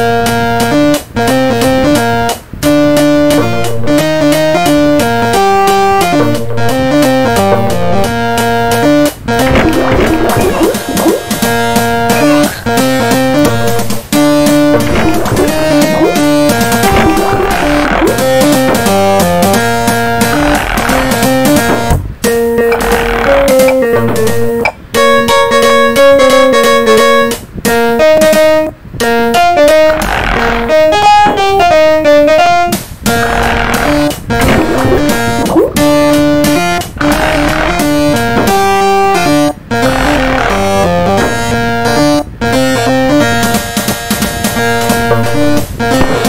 Uh... Música